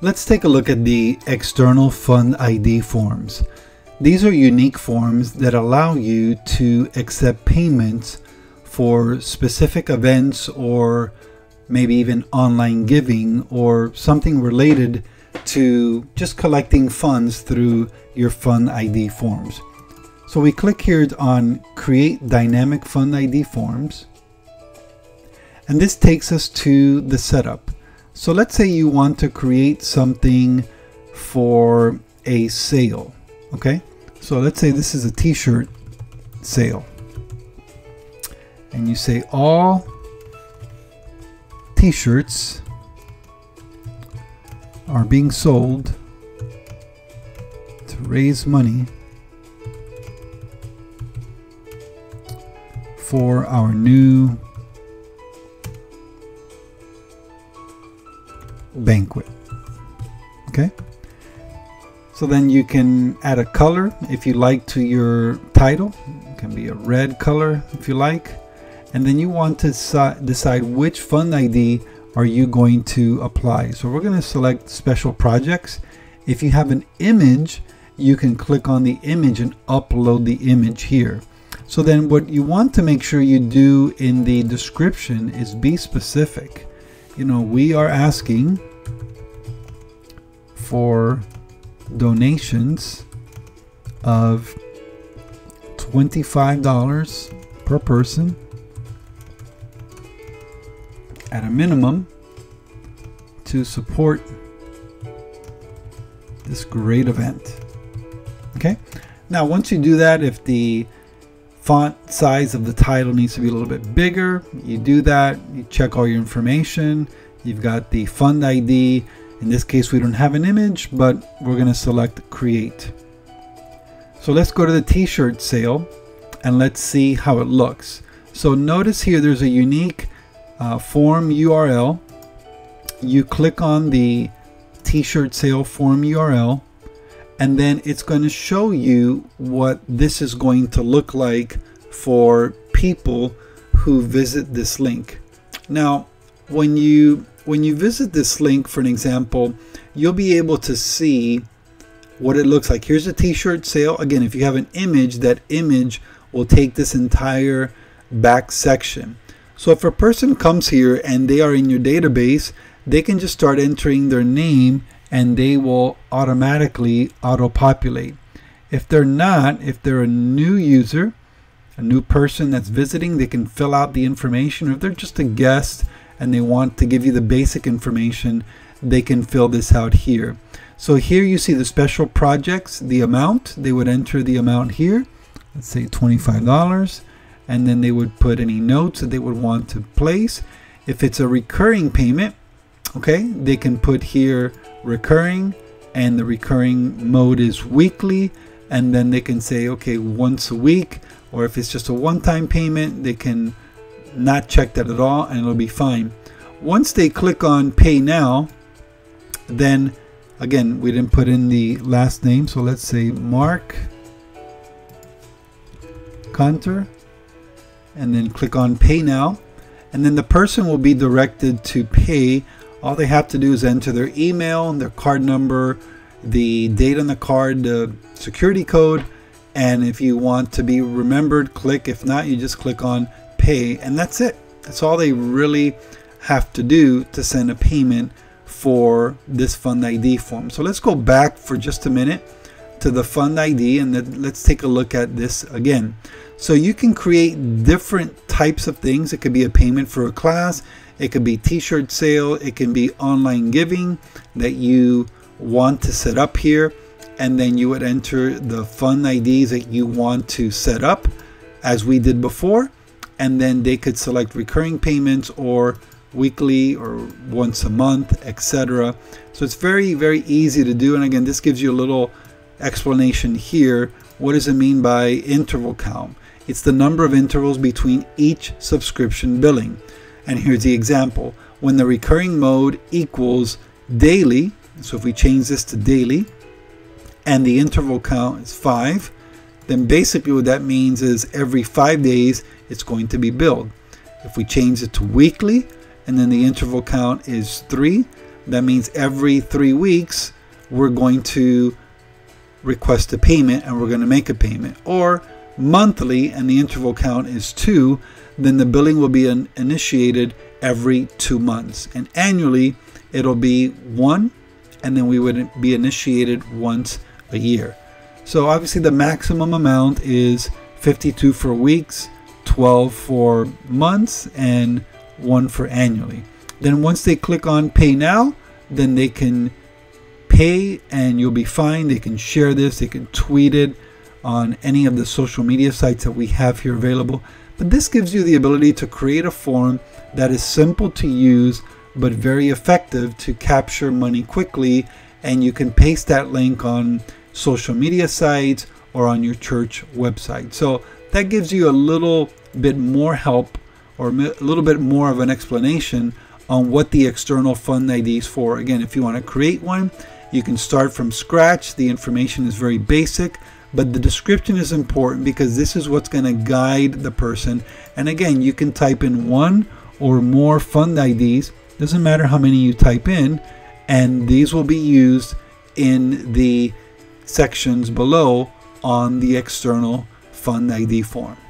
Let's take a look at the external fund ID forms. These are unique forms that allow you to accept payments for specific events or maybe even online giving or something related to just collecting funds through your fund ID forms. So we click here on create dynamic fund ID forms and this takes us to the setup. So let's say you want to create something for a sale. Okay. So let's say this is a t-shirt sale. And you say all t-shirts are being sold to raise money for our new banquet. Okay. So then you can add a color if you like to your title. It can be a red color if you like. And then you want to decide which fund ID are you going to apply. So we're going to select special projects. If you have an image, you can click on the image and upload the image here. So then what you want to make sure you do in the description is be specific. You know, we are asking for donations of $25 per person at a minimum to support this great event. Okay, now once you do that, if the font size of the title needs to be a little bit bigger, you do that, you check all your information, you've got the fund ID, in this case, we don't have an image, but we're going to select create. So let's go to the t-shirt sale and let's see how it looks. So notice here there's a unique uh, form URL. You click on the t-shirt sale form URL and then it's going to show you what this is going to look like for people who visit this link. Now, when you when you visit this link, for an example, you'll be able to see what it looks like. Here's a t-shirt sale. Again, if you have an image, that image will take this entire back section. So if a person comes here and they are in your database, they can just start entering their name and they will automatically auto-populate. If they're not, if they're a new user, a new person that's visiting, they can fill out the information. Or If they're just a guest, and they want to give you the basic information, they can fill this out here. So here you see the special projects, the amount, they would enter the amount here, let's say $25, and then they would put any notes that they would want to place. If it's a recurring payment, okay, they can put here recurring, and the recurring mode is weekly, and then they can say, okay, once a week, or if it's just a one-time payment, they can not check that at all and it'll be fine. Once they click on pay now, then again, we didn't put in the last name. So let's say Mark Conter and then click on pay now. And then the person will be directed to pay. All they have to do is enter their email, and their card number, the date on the card, the security code. And if you want to be remembered, click. If not, you just click on pay, and that's it. That's all they really have to do to send a payment for this fund ID form. So let's go back for just a minute to the fund ID and then let's take a look at this again. So you can create different types of things. It could be a payment for a class, it could be t-shirt sale, it can be online giving that you want to set up here and then you would enter the fund IDs that you want to set up as we did before and then they could select recurring payments or weekly or once a month etc so it's very very easy to do. And again this gives you a little explanation here. What does it mean by interval count? It's the number of intervals between each subscription billing. And here's the example. When the recurring mode equals daily so if we change this to daily and the interval count is 5 then basically what that means is every 5 days it's going to be billed. If we change it to weekly and then the interval count is 3, that means every three weeks we're going to request a payment and we're going to make a payment. Or monthly and the interval count is two, then the billing will be in, initiated every two months. And annually, it'll be one, and then we would be initiated once a year. So obviously, the maximum amount is 52 for weeks, 12 for months, and one for annually. Then once they click on Pay Now, then they can pay and you'll be fine. They can share this, they can tweet it on any of the social media sites that we have here available. But this gives you the ability to create a form that is simple to use but very effective to capture money quickly. And you can paste that link on social media sites or on your church website. So that gives you a little bit more help or a little bit more of an explanation on what the external fund ID is for. Again, if you want to create one, you can start from scratch. The information is very basic, but the description is important because this is what's going to guide the person. And again, you can type in one or more fund IDs. Doesn't matter how many you type in, and these will be used in the sections below on the external fund ID form.